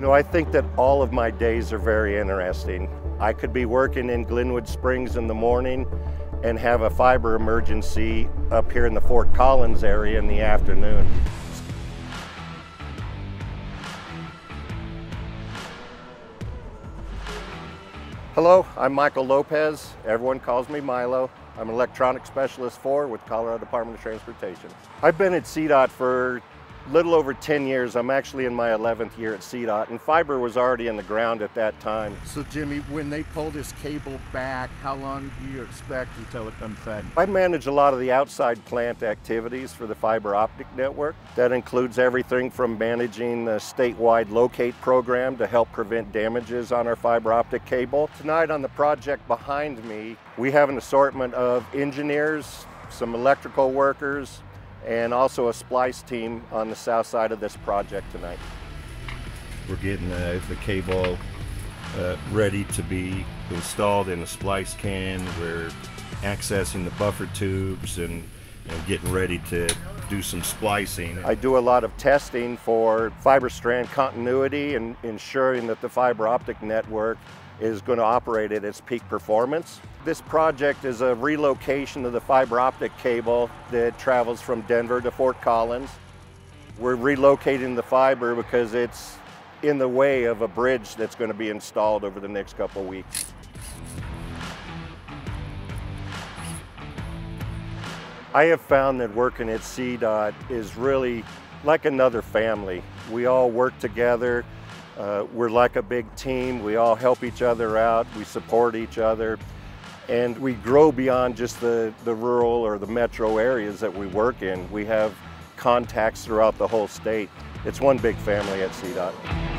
You know, I think that all of my days are very interesting. I could be working in Glenwood Springs in the morning and have a fiber emergency up here in the Fort Collins area in the afternoon. Hello, I'm Michael Lopez. Everyone calls me Milo. I'm an electronic specialist for with Colorado Department of Transportation. I've been at CDOT for little over 10 years. I'm actually in my 11th year at CDOT, and fiber was already in the ground at that time. So, Jimmy, when they pull this cable back, how long do you expect until it comes fed? I manage a lot of the outside plant activities for the fiber optic network. That includes everything from managing the statewide locate program to help prevent damages on our fiber optic cable. Tonight on the project behind me, we have an assortment of engineers, some electrical workers, and also a splice team on the south side of this project tonight. We're getting uh, the cable uh, ready to be installed in the splice can. We're accessing the buffer tubes and, and getting ready to do some splicing. I do a lot of testing for fiber strand continuity and ensuring that the fiber optic network is going to operate at its peak performance. This project is a relocation of the fiber optic cable that travels from Denver to Fort Collins. We're relocating the fiber because it's in the way of a bridge that's going to be installed over the next couple weeks. I have found that working at CDOT is really like another family. We all work together. Uh, we're like a big team. We all help each other out. We support each other. And we grow beyond just the, the rural or the metro areas that we work in. We have contacts throughout the whole state. It's one big family at CDOT.